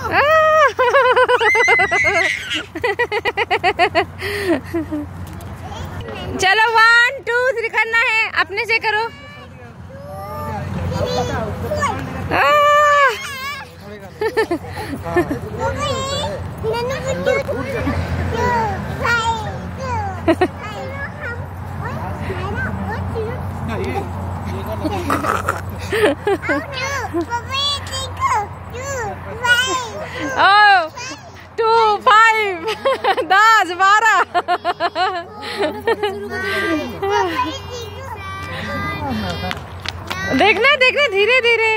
चलो one two three करना है। अपने से करो। टू फाइव दस बारह देखना देखना धीरे धीरे.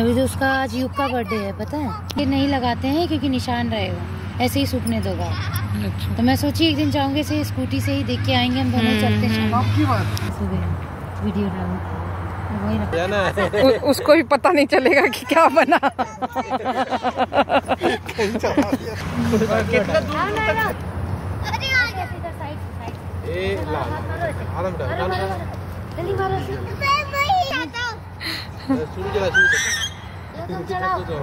अभी तो उसका आज युग का बर्थडे है पता है? ये नहीं लगाते हैं क्योंकि निशान रहेगा। ऐसे ही सूखने दोगा। तो मैं सोची एक दिन जाऊँगे से स्कूटी से ही देख के आएँगे हम दोनों चलते हैं। सुबह वीडियो डालूं। उसको भी पता नहीं चलेगा कि क्या बना। तो चला ही है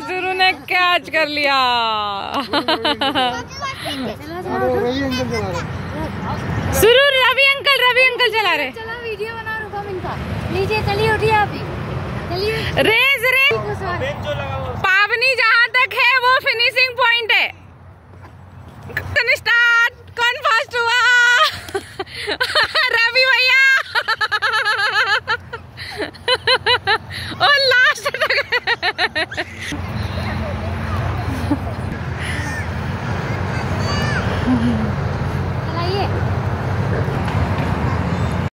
शुरू ने कैच कर लिया रवि अंकल रवि अंकल चला रहे चलो वीडियो बना रुको इनका लीजिए चलिए उठिए आप भी चलिए रेज रेज। पावनी जहाँ तक है, वो फिनिशिंग पॉइंट है। स्टार्ट कौन फ़र्स्ट हुआ? रवि भैया। और लास्ट तक Mm-hmm.